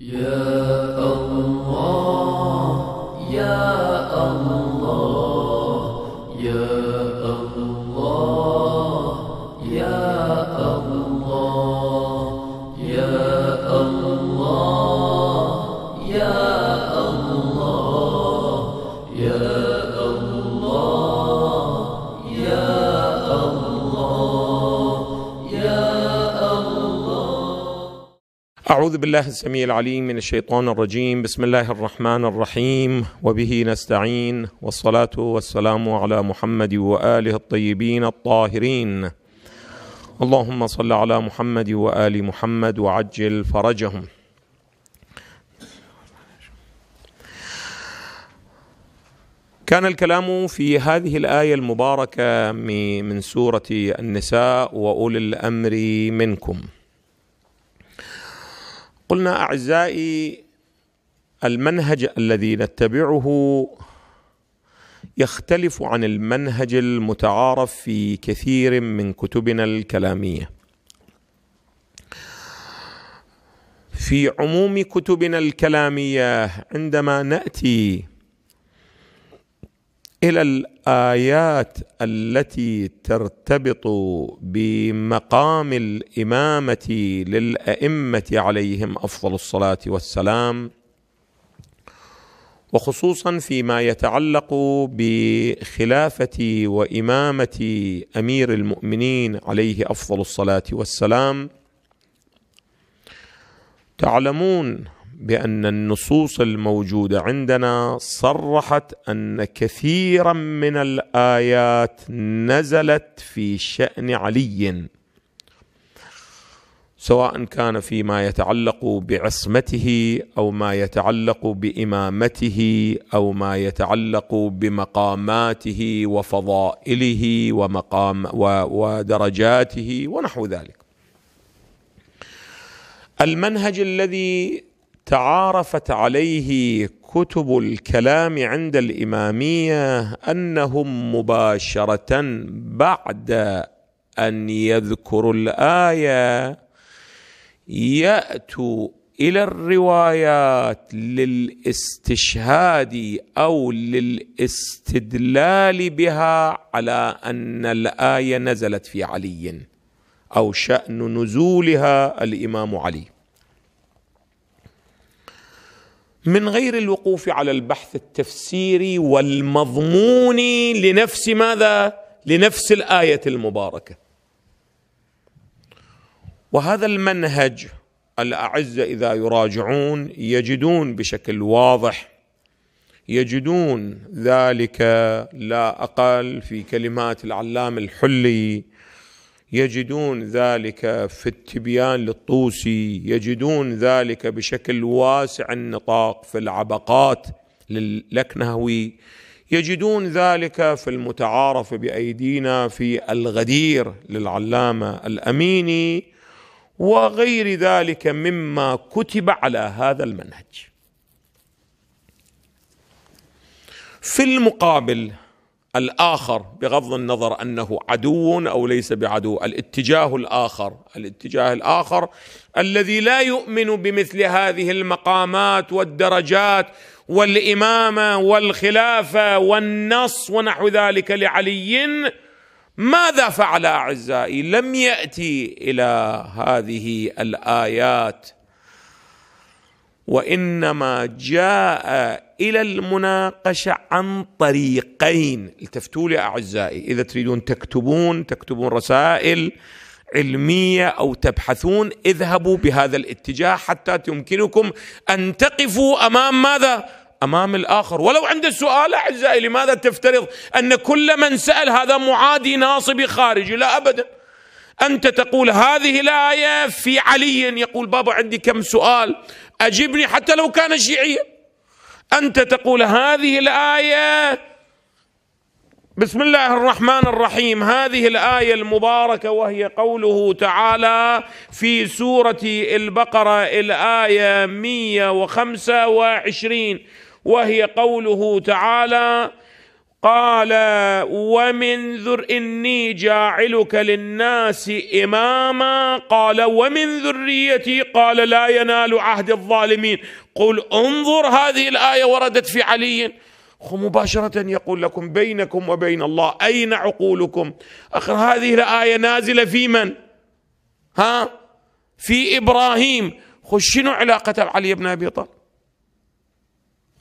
Yeah. أعوذ بالله السميع العليم من الشيطان الرجيم. بسم الله الرحمن الرحيم. وبه نستعين. والصلاة والسلام على محمد وآله الطيبين الطاهرين. اللهم صل على محمد وآل محمد وعجل فرجهم. كان الكلام في هذه الآية المباركة من سورة النساء وأولي الأمر منكم. قلنا أعزائي المنهج الذي نتبعه يختلف عن المنهج المتعارف في كثير من كتبنا الكلامية. في عموم كتبنا الكلامية عندما نأتي إلى الآيات التي ترتبط بمقام الإمامة للأئمة عليهم أفضل الصلاة والسلام وخصوصا فيما يتعلق بخلافة وإمامة أمير المؤمنين عليه أفضل الصلاة والسلام. تعلمون بأن النصوص الموجودة عندنا صرحت أن كثيرا من الآيات نزلت في شأن علي سواء كان فيما يتعلق بعصمته أو ما يتعلق بإمامته أو ما يتعلق بمقاماته وفضائله ومقام ودرجاته ونحو ذلك. المنهج الذي تعارفت عليه كتب الكلام عند الإمامية أنهم مباشرة بعد أن يذكروا الآية يأتوا إلى الروايات للاستشهاد أو للاستدلال بها على أن الآية نزلت في علي أو شأن نزولها الإمام علي. من غير الوقوف على البحث التفسيري والمضموني لنفس ماذا؟ لنفس الآية المباركة. وهذا المنهج الأعزة إذا يراجعون يجدون بشكل واضح يجدون ذلك لا أقل في كلمات العلام الحلي يجدون ذلك في التبيان للطوسي يجدون ذلك بشكل واسع النطاق في العبقات للكنهوي يجدون ذلك في المتعارف بأيدينا في الغدير للعلامة الأميني وغير ذلك مما كتب على هذا المنهج. في المقابل الآخر بغض النظر أنه عدو أو ليس بعدو الاتجاه الآخر الاتجاه الآخر الذي لا يؤمن بمثل هذه المقامات والدرجات والامامه والخلافه والنص ونحو ذلك لعلي ماذا فعل أعزائي؟ لم يأتي إلى هذه الآيات وإنما جاء إلى المناقشة عن طريقين. التفتوا لي أعزائي إذا تريدون تكتبون تكتبون رسائل علمية أو تبحثون اذهبوا بهذا الاتجاه حتى يمكنكم أن تقفوا أمام ماذا؟ أمام الآخر. ولو عند السؤال أعزائي لماذا تفترض أن كل من سأل هذا معادي ناصبي خارجي؟ لا ابدا. أنت تقول هذه الآية في علي يقول بابا عندي كم سؤال أجبني حتى لو كان شيعيا. أنت تقول هذه الآية. بسم الله الرحمن الرحيم. هذه الآية المباركة وهي قوله تعالى في سورة البقرة الآية 125 وهي قوله تعالى قال ومن ذر إني جاعلك للناس إماما. قال ومن ذريتي. قال لا ينال عهد الظالمين. قل انظر هذه الآية وردت في علي. مباشرة يقول لكم بينكم وبين الله أين عقولكم؟ أخر هذه الآية نازلة في من؟ ها؟ في إبراهيم. خش شنو علاقة علي بن أبي طالب؟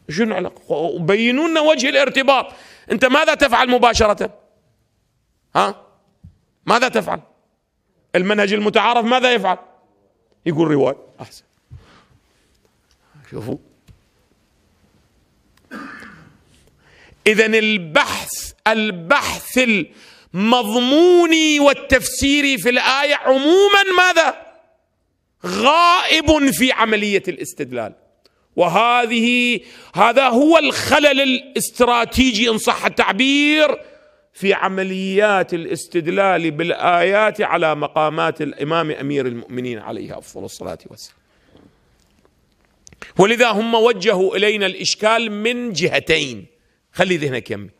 شنو علاقة؟ بينوا لنا وجه الارتباط. أنت ماذا تفعل مباشرة؟ ها؟ ماذا تفعل؟ المنهج المتعارف ماذا يفعل؟ يقول رواية. أحسن. شوفوا. إذا البحث البحث المضموني والتفسيري في الآية عموما ماذا؟ غائب في عملية الاستدلال. وهذه هذا هو الخلل الاستراتيجي إن صح التعبير في عمليات الاستدلال بالآيات على مقامات الإمام أمير المؤمنين عليه أفضل الصلاة والسلام. ولذا هم وجهوا إلينا الإشكال من جهتين خلي ذهنك يمي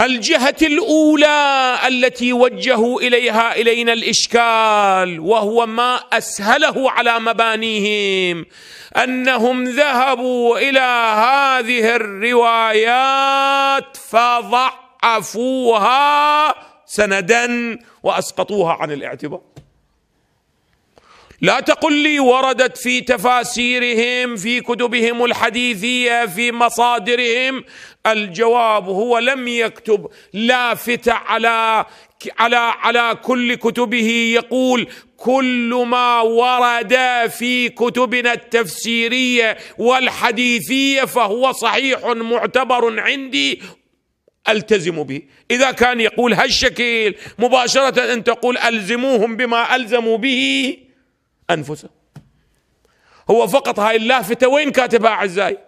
الجهة الأولى التي وجهوا إليها إلينا الإشكال وهو ما أسهله على مبانيهم أنهم ذهبوا إلى هذه الروايات فضعفوها سندا وأسقطوها عن الاعتبار. لا تقل لي وردت في تفاسيرهم في كتبهم الحديثية في مصادرهم. الجواب هو لم يكتب لافته على على على كل كتبه. يقول كل ما ورد في كتبنا التفسيرية والحديثية فهو صحيح معتبر عندي ألتزم به. إذا كان يقول هالشكل مباشرة أن تقول ألزموهم بما ألزموا به انفسهم هو فقط هاي اللافتة وين كاتبها أعزائي؟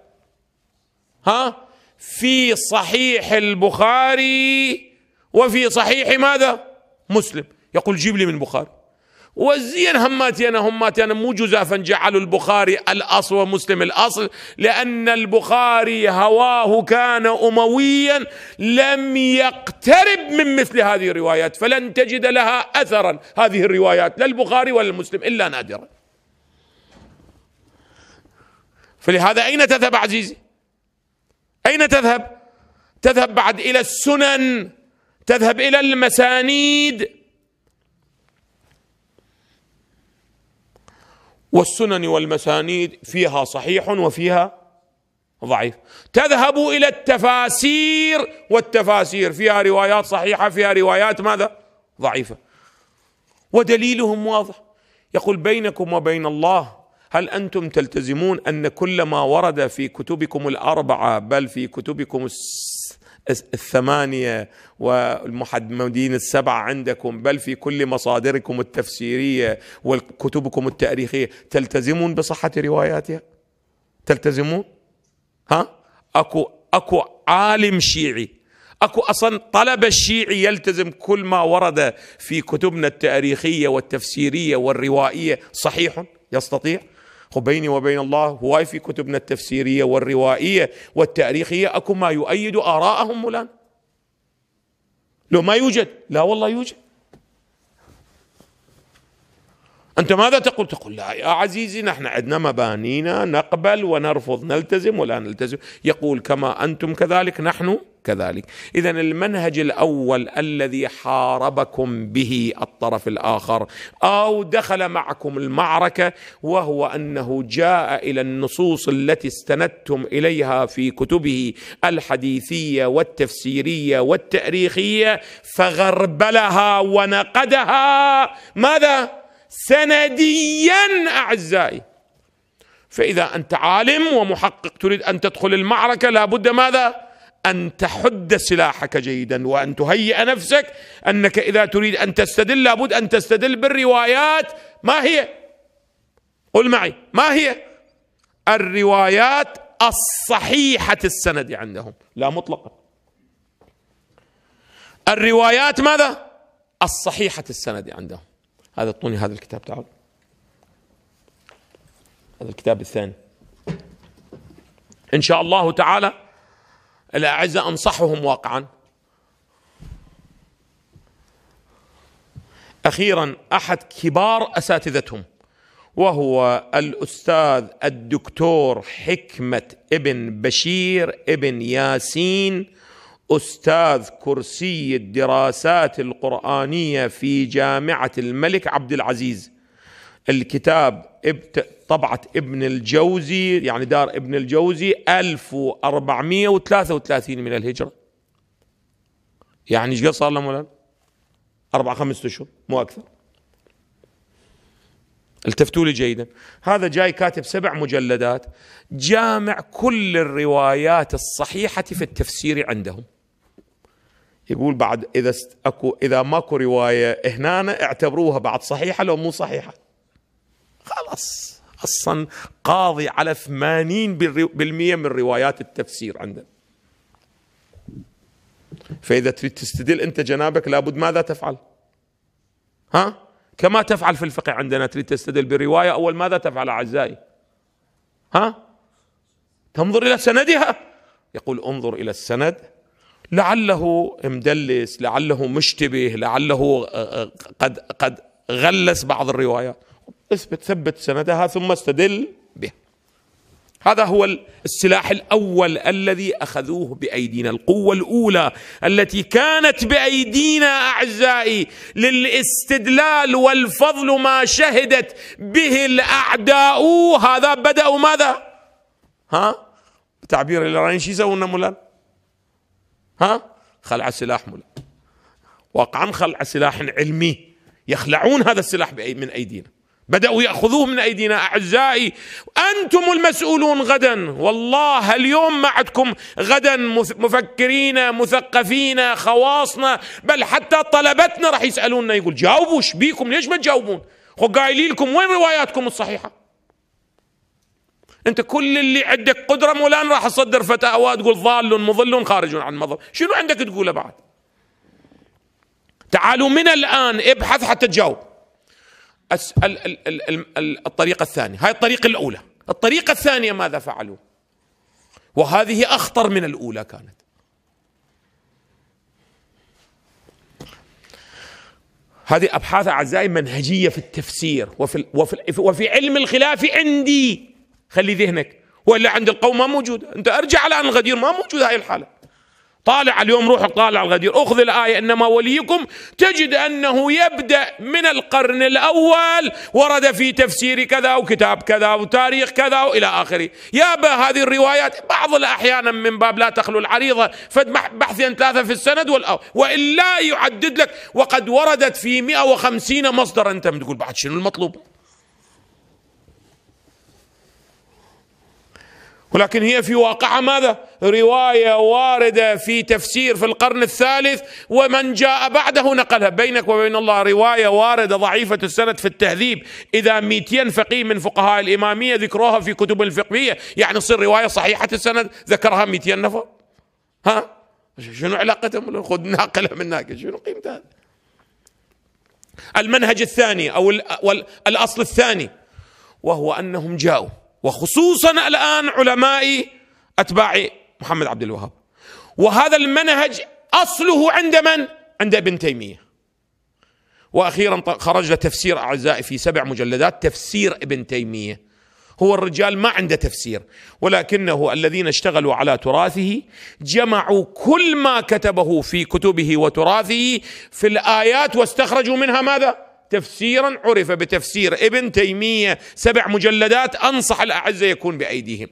ها؟ في صحيح البخاري وفي صحيح ماذا؟ مسلم. يقول جيب لي من البخاري والزين هماتي أنا مو جزافا جعلوا البخاري الأصل ومسلم الأصل لأن البخاري هواه كان امويا لم يقترب من مثل هذه الروايات فلن تجد لها اثرا هذه الروايات لا البخاري ولا المسلم إلا نادرا. فلهذا أين تذهب عزيزي؟ أين تذهب؟ تذهب بعد إلى السنن تذهب إلى المسانيد. والسنن والمسانيد فيها صحيح وفيها ضعيف. تذهب إلى التفاسير والتفاسير فيها روايات صحيحة فيها روايات ماذا؟ ضعيفة. ودليلهم واضح. يقول بينكم وبين الله هل أنتم تلتزمون أن كل ما ورد في كتبكم الأربعة بل في كتبكم الثمانية والمحددين السبعة عندكم بل في كل مصادركم التفسيرية وكتبكم التاريخية تلتزمون بصحة رواياتها؟ تلتزمون؟ ها؟ أكو أكو عالم شيعي أكو أصلا طلب الشيعي يلتزم كل ما ورد في كتبنا التاريخية والتفسيرية والروائية صحيح يستطيع؟ بيني وبين الله هواي في كتبنا التفسيرية والروائية والتاريخية أكو ما يؤيد آراءهم مولانا لو ما يوجد لا والله يوجد. أنت ماذا تقول؟ تقول لا يا عزيزي نحن عندنا مبانينا نقبل ونرفض نلتزم ولا نلتزم يقول كما أنتم كذلك نحن كذلك إذا المنهج الأول الذي حاربكم به الطرف الآخر أو دخل معكم المعركة وهو أنه جاء إلى النصوص التي استندتم إليها في كتبه الحديثية والتفسيرية والتأريخية فغربلها ونقدها ماذا؟ سنديا أعزائي فإذا أنت عالم ومحقق تريد أن تدخل المعركة لابد ماذا؟ أن تحد سلاحك جيدا وأن تهيئ نفسك أنك إذا تريد أن تستدل لابد أن تستدل بالروايات ما هي؟ قل معي ما هي؟ الروايات الصحيحة السند عندهم لا مطلقا الروايات ماذا؟ الصحيحة السند عندهم هذا أعطوني هذا الكتاب تعال هذا الكتاب الثاني. إن شاء الله تعالى الأعزة أنصحهم واقعا. أخيرا أحد كبار أساتذتهم وهو الأستاذ الدكتور حكمة ابن بشير ابن ياسين أستاذ كرسي الدراسات القرآنية في جامعة الملك عبد العزيز. الكتاب طبعة ابن الجوزي يعني دار ابن الجوزي 1433 من الهجرة. يعني إيش قد صار له مولانا؟ أربع خمسة أشهر مو أكثر. التفتوا لي جيدا. هذا جاي كاتب سبع مجلدات جامع كل الروايات الصحيحة في التفسير عندهم. يقول بعد إذا أكو إذا ماكو رواية هنا اعتبروها بعد صحيحة لو مو صحيحة خلاص أصلا قاضي على 80% من روايات التفسير عندنا فإذا تريد تستدل أنت جنابك لابد ماذا تفعل؟ ها؟ كما تفعل في الفقه عندنا تريد تستدل بروايه أول ماذا تفعل أعزائي؟ ها؟ تنظر إلى سندها يقول انظر إلى السند لعله مدلس لعله مشتبه لعله قد قد غلس بعض الروايات. اثبت ثبت سندها ثم استدل به. هذا هو السلاح الأول الذي أخذوه بأيدينا. القوة الأولى التي كانت بأيدينا أعزائي للاستدلال والفضل ما شهدت به الأعداء. هذا بداوا ماذا؟ ها؟ بتعبير الايراني شو يسوون مولانا ها؟ خلع السلاح مولانا واقعا خلع سلاح علمي. يخلعون هذا السلاح من أيدينا. بدأوا يأخذوه من أيدينا. أعزائي أنتم المسؤولون غدا. والله اليوم ما عندكم غدا مفكرين مثقفين خواصنا. بل حتى طلبتنا راح يسألوننا يقول جاوبوا بيكم؟ ليش ما تجاوبون؟ قايلين لكم وين رواياتكم الصحيحة؟ انت كل اللي عندك قدرة مولان راح تصدر فتاوى تقول ضال مضل خارج عن مضر شنو عندك تقوله بعد؟ تعالوا من الآن ابحث حتى تجاوب. الطريقة الثانية. هاي الطريقة الأولى. الطريقة الثانية ماذا فعلوا؟ وهذه أخطر من الأولى كانت. هذه أبحاث أعزائي منهجية في التفسير وفي, وفي, وفي علم الخلاف عندي. خلي ذهنك. ولا عند القوم ما موجودة. أنت أرجع الآن الغدير ما موجود هاي الحالة. طالع اليوم روح طالع الغدير. أخذ الآية إنما وليكم تجد أنه يبدأ من القرن الأول. ورد في تفسير كذا وكتاب كذا وتاريخ كذا والى آخره. يابا هذه الروايات بعض الأحيان من باب لا تخلو العريضة. فد بحثين ثلاثة في السند والأو. وإلا يعدد لك. وقد وردت في 150 مصدر أنت تقول بعد شنو المطلوب؟ ولكن هي في واقعها ماذا؟ رواية واردة في تفسير في القرن الثالث ومن جاء بعده نقلها. بينك وبين الله رواية واردة ضعيفة السند في التهذيب. إذا 200 فقيه من فقهاء الإمامية ذكروها في كتب الفقهية. يعني تصير رواية صحيحة السند ذكرها 200 نفر. ها؟ شنو علاقتهم؟ خذ ناقلة من هناك. شنو قيمة هذا المنهج الثاني أو الأصل الثاني وهو أنهم جاءوا. وخصوصا الآن علماء أتباع محمد عبد الوهاب. وهذا المنهج أصله عند من؟ عند ابن تيمية. وأخيرا خرج له تفسير أعزائي في سبع مجلدات. تفسير ابن تيمية. هو الرجال ما عنده تفسير. ولكنه الذين اشتغلوا على تراثه جمعوا كل ما كتبه في كتبه وتراثه في الآيات واستخرجوا منها ماذا؟ تفسيرا عرف بتفسير ابن تيمية سبع مجلدات أنصح الأعزة يكون بأيديهم.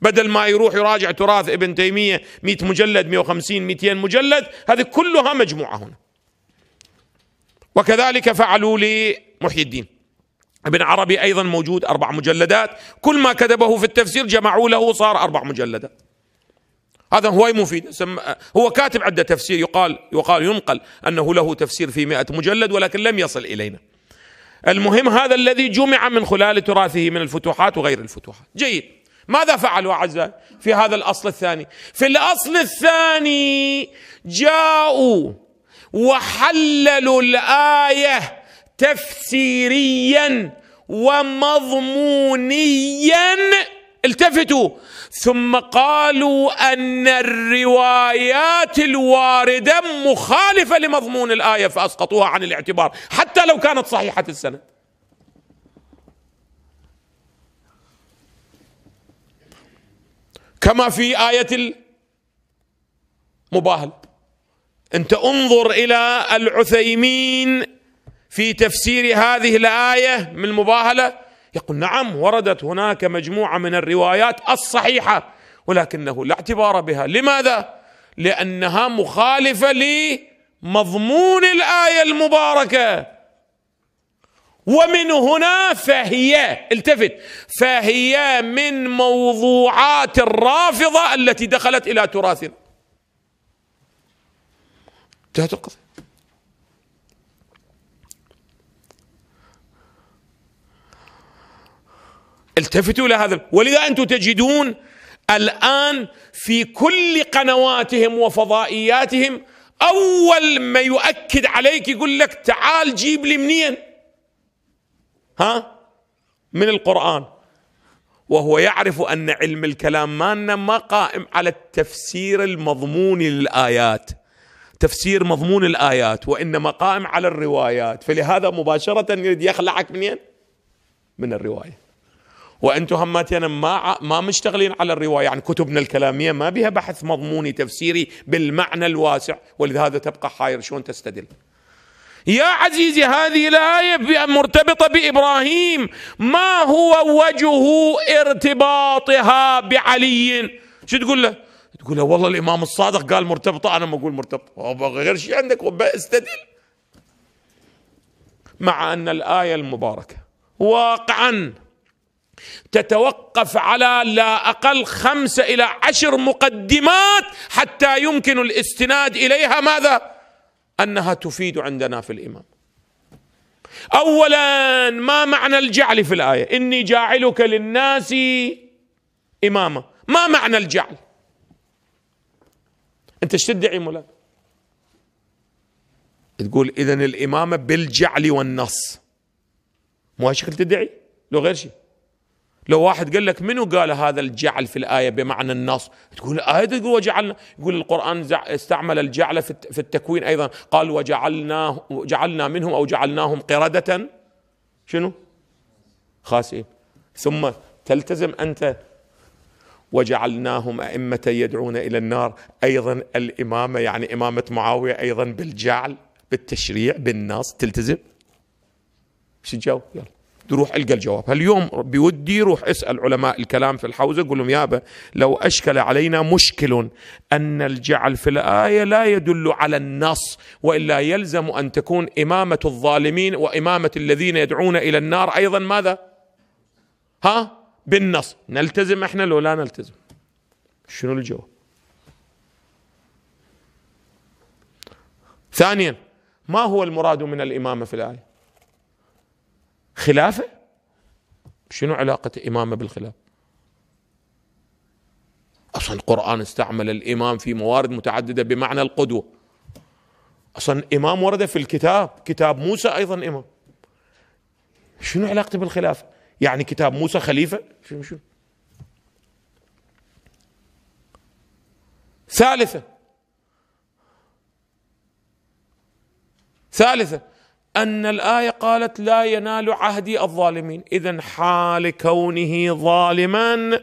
بدل ما يروح يراجع تراث ابن تيمية 100 مجلد 150 200 مجلد هذه كلها مجموعة هنا. وكذلك فعلوا لمحي الدين. ابن عربي أيضا موجود أربع مجلدات. كل ما كتبه في التفسير جمعوا له صار أربع مجلدات. هذا هو مفيد. هو كاتب عدة تفسير يقال يقال ينقل أنه له تفسير في مئة مجلد ولكن لم يصل إلينا. المهم هذا الذي جمع من خلال تراثه من الفتوحات وغير الفتوحات. جيد. ماذا فعلوا أعزائي في هذا الأصل الثاني؟ في الأصل الثاني جاءوا وحللوا الآية تفسيريا ومضمونيا التفتوا. ثم قالوا أن الروايات الواردة مخالفة لمضمون الآية فأسقطوها عن الاعتبار حتى لو كانت صحيحة السند. كما في آية المباهل. أنت انظر إلى العثيمين في تفسير هذه الآية من المباهله يقول نعم وردت هناك مجموعة من الروايات الصحيحة ولكنه لا اعتبار بها. لماذا؟ لأنها مخالفة لمضمون الآية المباركة. ومن هنا فهي التفت فهي من موضوعات الرافضة التي دخلت إلى تراثنا. انتهت القضية. التفتوا إلى هذا. ولذا أنتم تجدون الآن في كل قنواتهم وفضائياتهم أول ما يؤكد عليك يقول لك تعال جيب لي منين؟ ها؟ من القرآن. وهو يعرف أن علم الكلام مالنا ما قائم على التفسير المضموني للآيات. تفسير مضمون الآيات وإنما قائم على الروايات. فلهذا مباشرة يريد يخلعك منين؟ من الرواية. وأنتم هماتنا ما ما مشتغلين على الرواية يعني كتبنا الكلامية ما بها بحث مضموني تفسيري بالمعنى الواسع ولهذا تبقى حاير شلون تستدل. يا عزيزي هذه الآية مرتبطة بإبراهيم. ما هو وجه ارتباطها بعلي؟ شو تقول له؟ تقول له والله الإمام الصادق قال مرتبطة أنا ما أقول مرتبطة. غير شيء عندك استدل مع أن الآية المباركة واقعا تتوقف على لا أقل خمسه إلى عشر مقدمات حتى يمكن الاستناد إليها ماذا؟ أنها تفيد عندنا في الإمام. اولا ما معنى الجعل في الآية؟ إني جاعلك للناس إماما، ما معنى الجعل؟ أنت إيش تدعي مولانا؟ تقول اذا الامامه بالجعل والنص مو هالشكل تدعي؟ لو غير شيء لو واحد قال لك منو قال هذا الجعل في الآية بمعنى النص؟ تقول الآية تقول وجعلنا يقول القرآن استعمل الجعل في التكوين أيضا. قال وجعلناه جعلنا منهم أو جعلناهم قردة. شنو؟ خاسئين. ثم تلتزم أنت. وجعلناهم أئمة يدعون إلى النار. أيضا الإمامة يعني إمامة معاوية أيضا بالجعل بالتشريع بالنص. تلتزم؟ شو تجاوب يلا. تروح ألقى الجواب اليوم بودي روح أسأل علماء الكلام في الحوزة قول لهم يابا لو أشكل علينا مشكل أن الجعل في الآية لا يدل على النص وإلا يلزم أن تكون إمامة الظالمين وإمامة الذين يدعون إلى النار أيضا ماذا؟ ها؟ بالنص نلتزم إحنا لو لا نلتزم شنو الجواب؟ ثانيا ما هو المراد من الإمامة في الآية؟ خلافه شنو علاقة إمامة بالخلافة أصلا القرآن استعمل الإمام في موارد متعددة بمعنى القدوة. أصلا إمام ورد في الكتاب كتاب موسى أيضا إمام. شنو علاقته بالخلافة؟ يعني كتاب موسى خليفة؟ شنو شنو؟ ثالثة ثالثة أن الآية قالت لا ينال عهدي الظالمين. اذا حال كونه ظالما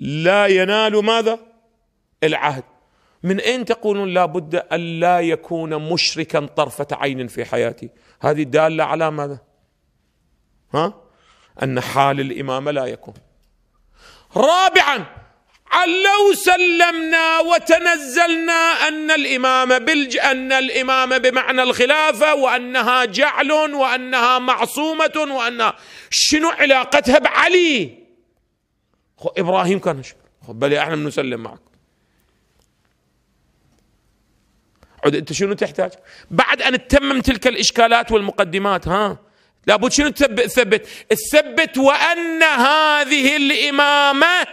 لا ينال ماذا؟ العهد. من أين تقولون لا بد أن لا يكون مشركا طرفة عين في حياتي؟ هذه دالة على ماذا؟ ها؟ أن حال الامامه لا يكون. رابعا لو سلمنا وتنزلنا أن الامامه بالج أن الامامه بمعنى الخلافة وأنها جعل وأنها معصومة وانها شنو علاقتها بعلي؟ إبراهيم كان بل إحنا بنسلم معك عد أنت شنو تحتاج؟ بعد أن تتمم تلك الإشكالات والمقدمات ها لابد شنو؟ تثبت تثبت وأن هذه الإمامة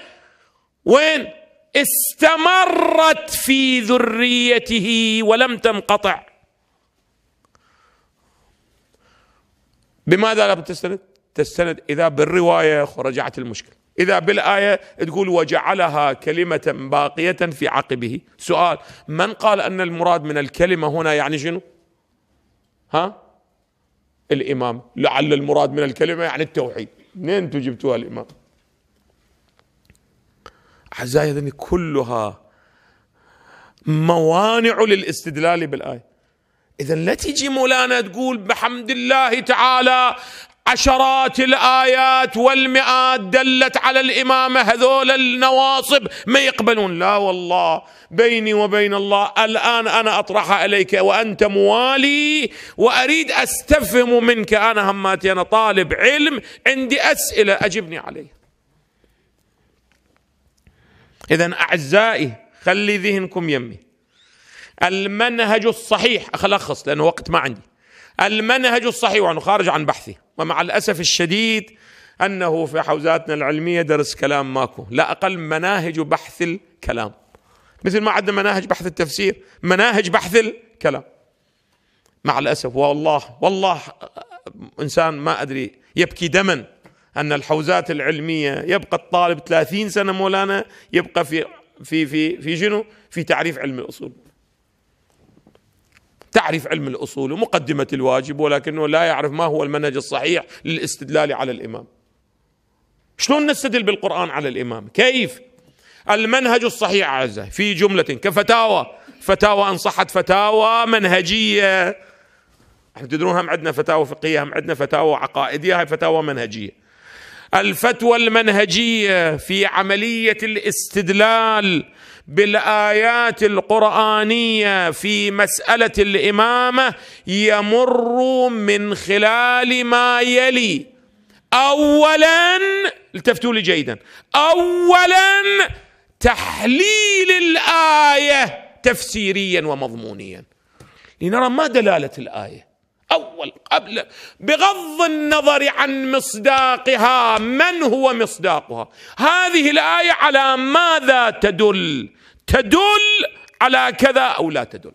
وين؟ استمرت في ذريته ولم تنقطع. بماذا لا تستند؟ تستند إذا بالرواية رجعت المشكلة إذا بالآية تقول وجعلها كلمة باقية في عقبه. سؤال من قال أن المراد من الكلمة هنا يعني شنو؟ ها؟ الإمام. لعل المراد من الكلمة يعني التوحيد. منين أنتم جبتوها الإمام؟ أعزائي هذه كلها موانع للاستدلال بالآية. اذا لا تجي مولانا تقول بحمد الله تعالى عشرات الآيات والمئات دلت على الإمامة هذول النواصب ما يقبلون. لا والله بيني وبين الله الآن أنا اطرحها اليك وأنت موالي وأريد أستفهم منك أنا هماتي. أنا طالب علم عندي أسئلة أجبني عليها. اذا أعزائي خلي ذهنكم يمي المنهج الصحيح ألخص لأنه وقت ما عندي. المنهج الصحيح وأنه خارج عن بحثي. ومع الأسف الشديد أنه في حوزاتنا العلمية درس كلام ماكو. لا أقل مناهج بحث الكلام. مثل ما عندنا مناهج بحث التفسير مناهج بحث الكلام. مع الأسف والله والله إنسان ما أدري يبكي دما. أن الحوزات العلمية يبقى الطالب 30 سنة مولانا يبقى في في في في شنو؟ في تعريف علم الأصول تعرف علم الأصول ومقدمة الواجب ولكنه لا يعرف ما هو المنهج الصحيح للاستدلال على الإمام. شلون نستدل بالقرآن على الإمام؟ كيف؟ المنهج الصحيح اعزائي في جملة كفتاوى فتاوى إن صحت فتاوى منهجية إحنا تدرون هم عندنا فتاوى فقهية هم عندنا فتاوى عقائدية هاي فتاوى منهجية الفتوى المنهجية في عملية الاستدلال بالآيات القرآنية في مسألة الإمامة يمر من خلال ما يلي. اولا التفتوا لي جيدا. اولا تحليل الآية تفسيريا ومضمونيا. لنرى ما دلالة الآية. اول قبل بغض النظر عن مصداقها من هو مصداقها؟ هذه الآية على ماذا تدل؟ تدل على كذا أو لا تدل؟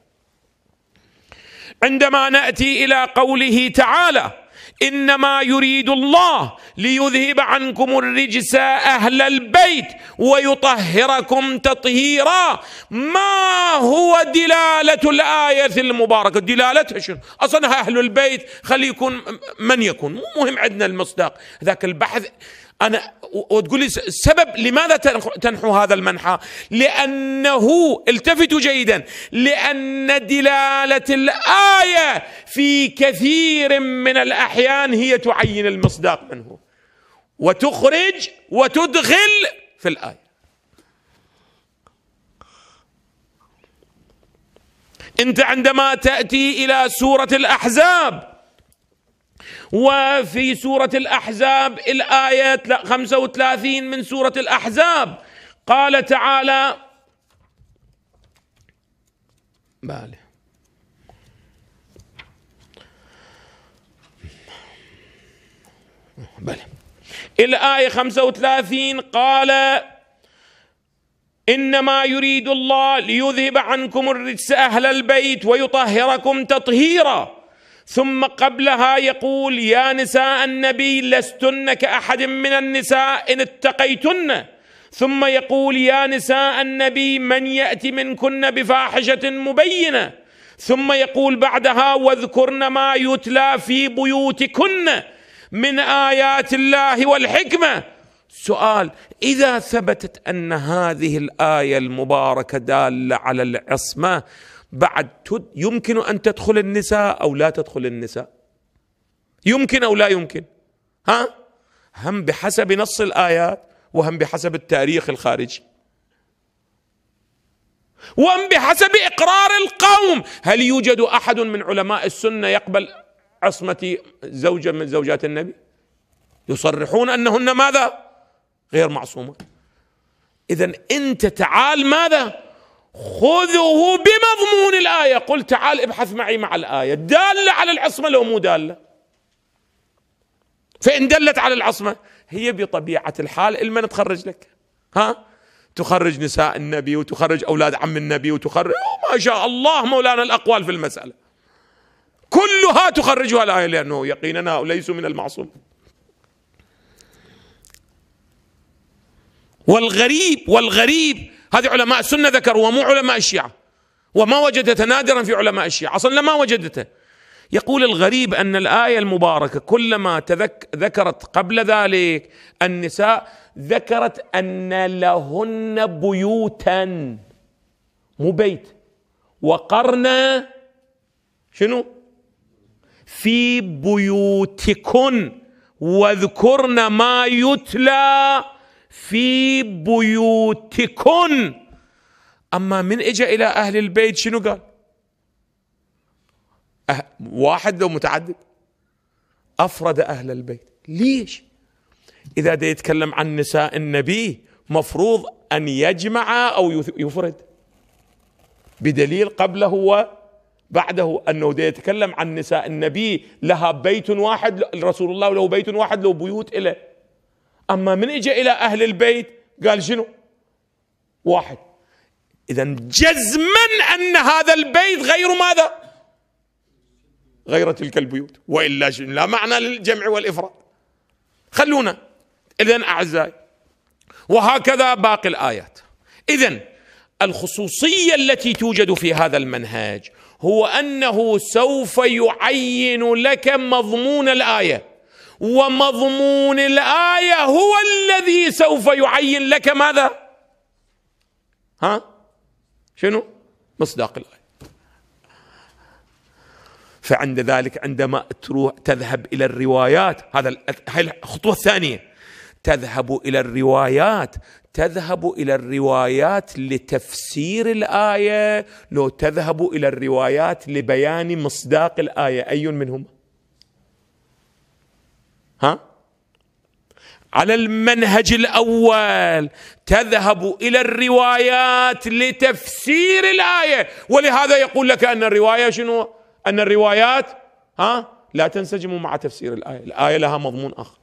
عندما نأتي إلى قوله تعالى إنما يريد الله ليذهب عنكم الرجس أهل البيت ويطهركم تطهيرا. ما هو دلالة الآية المباركة؟ دلالتها شنو؟ أصلا أهل البيت خلي يكون من يكون؟ مو مهم عندنا المصداق. ذاك البحث أنا وتقول لي السبب لماذا تنحو هذا المنحى؟ لأنه التفتوا جيدا لأن دلالة الآية في كثير من الأحيان هي تعين المصداق منه وتخرج وتدخل في الآية. انت عندما تأتي إلى سورة الأحزاب وفي سورة الأحزاب الآية 35 من سورة الأحزاب قال تعالى بالي بلى. الآية 35 قال إنما يريد الله ليذهب عنكم الرجس أهل البيت ويطهركم تطهيرا. ثم قبلها يقول يا نساء النبي لستن كأحد من النساء إن اتقيتن. ثم يقول يا نساء النبي من يأتي منكن بفاحشة مبينة؟ ثم يقول بعدها واذكرن ما يتلى في بيوتكن. من آيات الله والحكمة. سؤال إذا ثبتت أن هذه الآية المباركة دالة على العصمة بعد يمكن أن تدخل النساء أو لا تدخل النساء؟ يمكن أو لا يمكن؟ ها؟ هم بحسب نص الآيات وهم بحسب التاريخ الخارجي. وهم بحسب إقرار القوم. هل يوجد أحد من علماء السنة يقبل عصمة زوجة من زوجات النبي يصرحون أنهن ماذا؟ غير معصومات اذا أنت تعال ماذا؟ خذه بمضمون الآية. قل تعال ابحث معي مع الآية. دالة على العصمة لو مو دالة. فإن دلت على العصمة هي بطبيعة الحال المن تخرج لك. ها؟ تخرج نساء النبي وتخرج أولاد عم النبي وتخرج. ما شاء الله مولانا الأقوال في المسألة. كلها تخرجها الآية لأنه يقينا ليسوا من المعصوم. والغريب والغريب هذه علماء السنة ذكروا ومو علماء الشيعة. وما وجدته نادرا في علماء الشيعة. أصلا ما وجدته يقول الغريب أن الآية المباركة كلما تذك ذكرت قبل ذلك النساء ذكرت أن لهن بيوتا. مو بيت. وقرن شنو؟ في بيوتكن واذكرن ما يتلى في بيوتكن. أما من اجى إلى أهل البيت شنو قال؟ أه واحد لو متعدد. أفرد أهل البيت. ليش؟ إذا دا يتكلم عن نساء النبي مفروض أن يجمع أو يفرد. بدليل قبله وبعده أنه دا يتكلم عن نساء النبي لها بيت واحد رسول الله له بيت واحد له بيوت له أما من اجى إلى أهل البيت قال شنو؟ واحد. اذا جزما أن هذا البيت غير ماذا؟ غير تلك البيوت. وإلا لا معنى للجمع والإفراد. خلونا. اذا أعزائي وهكذا باقي الآيات. اذا الخصوصية التي توجد في هذا المنهج هو أنه سوف يعين لك مضمون الآية. ومضمون الآية هو الذي سوف يعين لك ماذا؟ ها؟ شنو؟ مصداق الآية. فعند ذلك عندما تروح تذهب إلى الروايات هذا الخطوة الثانية. تذهب إلى الروايات تذهب إلى الروايات لتفسير الآية لو تذهب إلى الروايات لبيان مصداق الآية. أي منهما ها؟ على المنهج الأول. تذهب إلى الروايات لتفسير الآية. ولهذا يقول لك أن الرواية شنو؟ أن الروايات ها؟ لا تنسجم مع تفسير الآية. الآية لها مضمون آخر.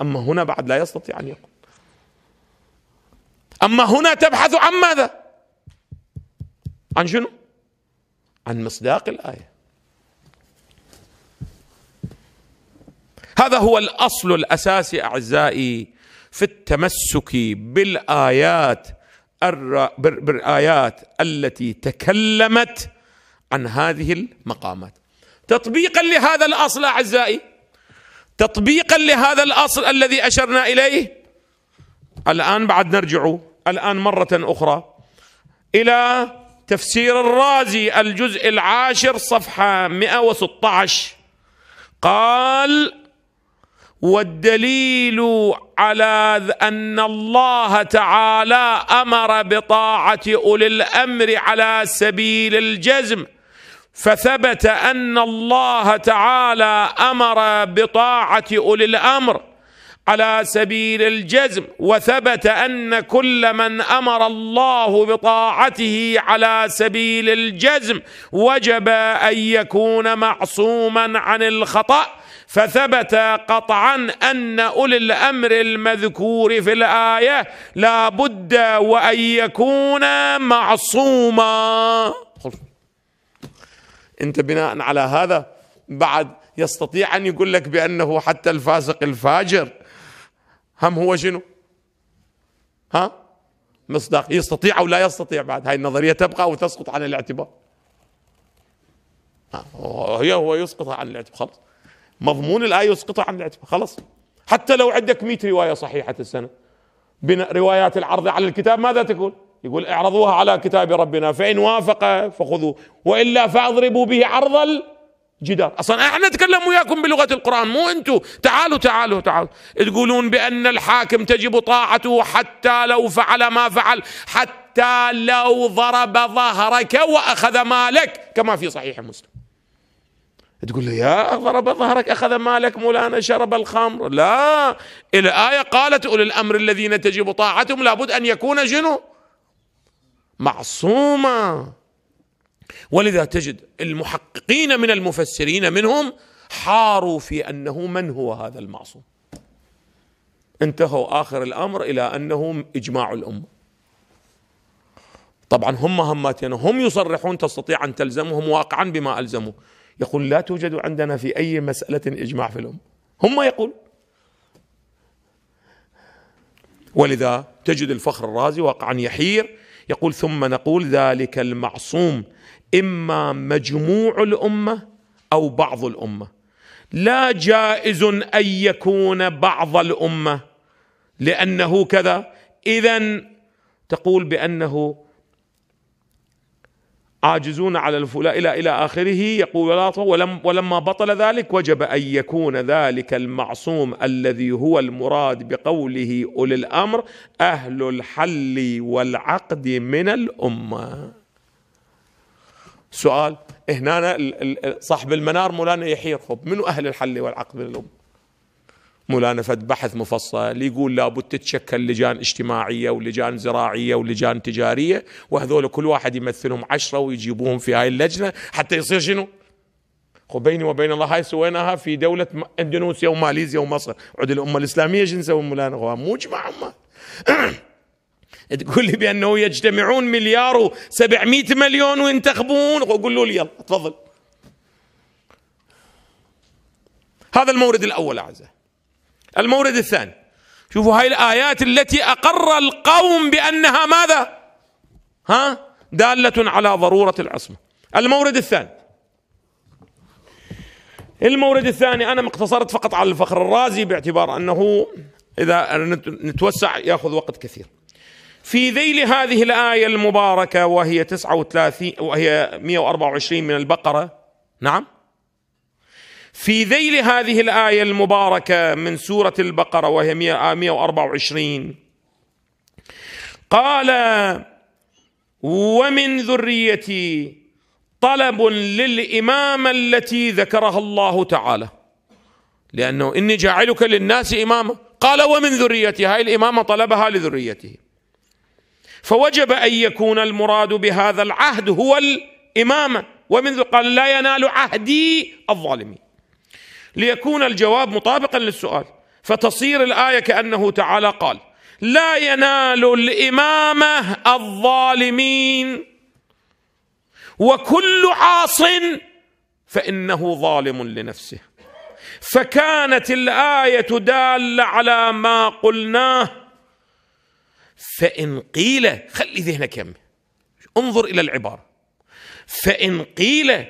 أما هنا بعد لا يستطيع أن يقول. أما هنا تبحث عن ماذا؟ عن شنو؟ عن مصداق الآية. هذا هو الأصل الأساسي أعزائي في التمسك بالآيات بالآيات التي تكلمت عن هذه المقامات. تطبيقا لهذا الأصل أعزائي تطبيقا لهذا الأصل الذي أشرنا إليه؟ الآن بعد نرجع الآن مرة أخرى إلى تفسير الرازي الجزء العاشر صفحة 116 قال والدليل على أن الله تعالى أمر بطاعة أولي الأمر على سبيل الجزم فثبت أن الله تعالى أمر بطاعة أولي الأمر على سبيل الجزم وثبت أن كل من أمر الله بطاعته على سبيل الجزم وجب أن يكون معصوما عن الخطأ. فثبت قطعا أن أولي الأمر المذكور في الآية لا بد وأن يكون معصوما. أنت بناء على هذا بعد يستطيع أن يقول لك بأنه حتى الفاسق الفاجر. هم هو شنو؟ ها؟ مصداق يستطيع أو لا يستطيع بعد؟ هاي النظرية تبقى أو تسقط عن الاعتبار؟ هي هو يسقط عن الاعتبار خلاص. مضمون الآية يسقطها عن الاعتبار خلاص. حتى لو عندك 100 رواية صحيحة السنة روايات العرض على الكتاب ماذا تقول؟ يقول اعرضوها على كتاب ربنا فإن وافق فخذوه. وإلا فأضربوا به عرض الجدار. أصلا إحنا نتكلم وياكم بلغة القرآن مو أنتم تعالوا تعالوا تعالوا. تقولون بأن الحاكم تجب طاعته حتى لو فعل ما فعل حتى لو ضرب ظهرك وأخذ مالك كما في صحيح مسلم. تقول له يا ضرب ظهرك أخذ مالك مولانا شرب الخمر. لا. الآية قالت أولي الأمر الذين تجب طاعتهم لابد أن يكون شنو؟ معصوما ولذا تجد المحققين من المفسرين منهم حاروا في أنه من هو هذا المعصوم. انتهوا آخر الأمر إلى أنه إجماع الأمة. طبعا هم هماتين هم يصرحون تستطيع أن تلزمهم واقعا بما ألزموا. يقول لا توجد عندنا في أي مسألة إجماع في الأمة. هم يقول. ولذا تجد الفخر الرازي واقعا يحير يقول ثم نقول ذلك المعصوم إما مجموع الأمة أو بعض الأمة. لا جائز أن يكون بعض الأمة لأنه كذا. اذا تقول بأنه عاجزون على الفلاء إلى إلى آخره يقول ولم ولما بطل ذلك وجب أن يكون ذلك المعصوم الذي هو المراد بقوله أولي الأمر أهل الحل والعقد من الأمة. سؤال هنا صاحب المنار مولانا يحير خب منو أهل الحل والعقد من الأمة؟ مولانا فد بحث مفصل يقول لابد تتشكل لجان اجتماعية ولجان زراعية ولجان تجارية وهذول كل واحد يمثلهم عشرة ويجيبوهم في هاي اللجنة حتى يصير شنو؟ وبيني وبين الله هاي سويناها في دولة إندونيسيا وماليزيا ومصر. عد الأمة الإسلامية شو نسوي مولانا مو جماعة تقول لي بأنه يجتمعون مليار و700 مليون وينتخبون. وقول له لي يلا تفضل. هذا المورد الأول أعزائي. المورد الثاني. شوفوا هاي الآيات التي أقر القوم بأنها ماذا؟ ها؟ دالة على ضرورة العصمة. المورد الثاني. المورد الثاني أنا مقتصرت فقط على الفخر الرازي باعتبار أنه إذا نتوسع يأخذ وقت كثير. في ذيل هذه الآية المباركة وهي 39 وهي 124 من البقرة. نعم؟ في ذيل هذه الآية المباركة من سورة البقرة وهي 124 قال ومن ذريتي طلب للإمامة التي ذكرها الله تعالى. لأنه إني جاعلك للناس إماما. قال ومن ذريتي. هاي الإمامة طلبها لذريته. فوجب أن يكون المراد بهذا العهد هو الإمامة. ومن قال لا ينال عهدي الظالمين. ليكون الجواب مطابقا للسؤال. فتصير الآية كأنه تعالى قال لا ينال الامامه الظالمين وكل عاص فإنه ظالم لنفسه. فكانت الآية دالة على ما قلناه. فإن قيل خلي ذهنك يمي انظر إلى العبارة. فإن قيل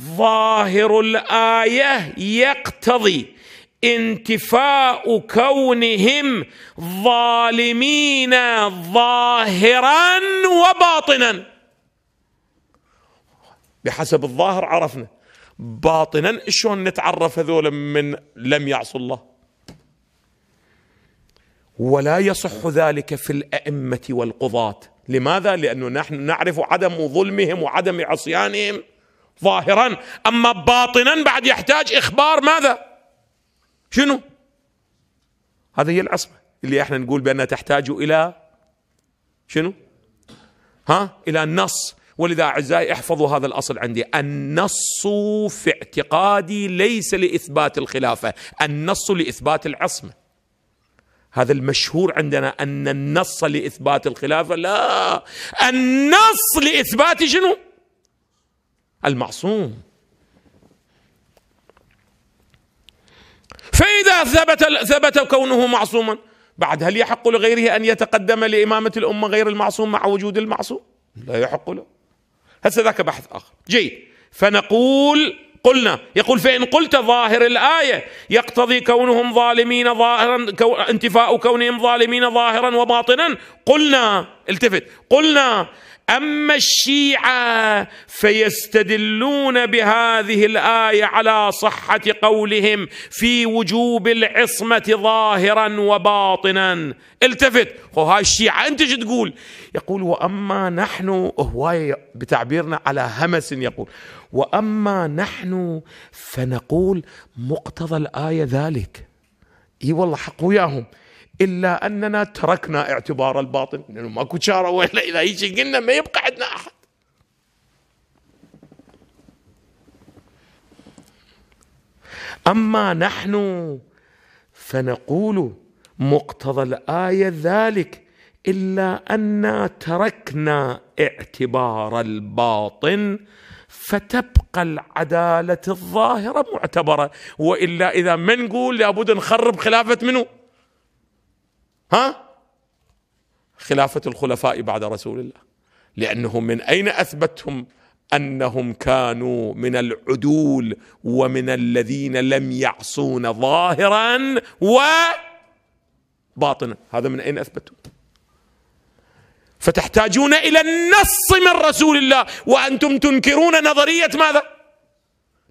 ظاهر الآية يقتضي انتفاء كونهم ظالمين ظاهرا وباطنا. بحسب الظاهر عرفنا. باطنا شلون نتعرف هذول من لم يعصوا الله؟ ولا يصح ذلك في الأئمة والقضاة. لماذا؟ لأنه نحن نعرف عدم ظلمهم وعدم عصيانهم. ظاهرا. أما باطنا بعد يحتاج إخبار ماذا؟ شنو؟ هذه هي العصمة اللي إحنا نقول بأنها تحتاج إلى شنو؟ ها؟ إلى النص ولذا أعزائي احفظوا هذا الأصل عندي. النص في اعتقادي ليس لإثبات الخلافة. النص لإثبات العصمة. هذا المشهور عندنا أن النص لإثبات الخلافة لا. النص لإثبات شنو؟ المعصوم. فإذا ثبت ثبت كونه معصوما بعد هل يحق لغيره أن يتقدم لإمامة الأمة غير المعصوم مع وجود المعصوم؟ لا يحق له. هسه ذاك بحث آخر. جيد. فنقول قلنا يقول فإن قلت ظاهر الآية يقتضي كونهم ظالمين ظاهرا انتفاء كونهم ظالمين ظاهرا وباطنا. قلنا التفت. قلنا أما الشيعة فيستدلون بهذه الآية على صحة قولهم في وجوب العصمة ظاهرا وباطنا. التفت. هاي الشيعة أنت شو تقول؟ يقول وأما نحن هواي بتعبيرنا على همس يقول وأما نحن فنقول مقتضى الآية ذلك. إي والله حق وياهم. إلا أننا تركنا اعتبار الباطن لأنه ماكو شارة وإلا إذا يجي قلنا ما يبقى عندنا أحد. أما نحن فنقول مقتضى الآية ذلك إلا أن تركنا اعتبار الباطن فتبقى العدالة الظاهرة معتبرة. وإلا إذا ما نقول لابد نخرب خلافة منه. ها؟ خلافة الخلفاء بعد رسول الله. لأنهم من أين أثبتهم أنهم كانوا من العدول ومن الذين لم يعصون ظاهرا وباطنا هذا من أين أثبتوا فتحتاجون إلى النص من رسول الله. وأنتم تنكرون نظرية ماذا؟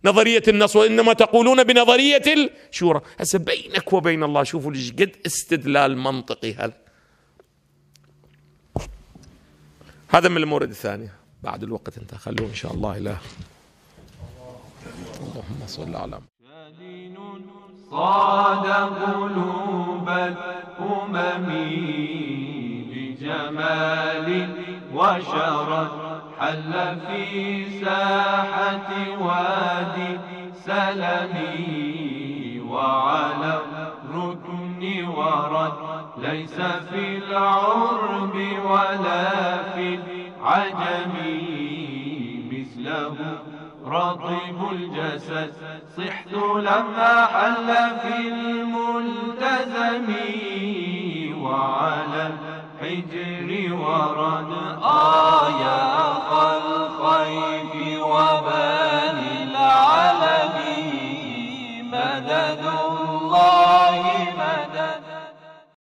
نظرية النص وإنما تقولون بنظرية الشورى. هسه بينك وبين الله شوفوا ليش قد استدلال منطقي هذا هذا من المورد الثاني بعد الوقت انت خلوه إن شاء الله إلى. اللهم صل على صاد قلوب الأمم بجمال وشرف. حل في ساحة وادي سلمي وعلى الركن ورد. ليس في العرب ولا في العجم مثله رطب الجسد. صحت لما حل في الملتزم وعلى الحجر ورد آيا الخيف وبان العلم مدد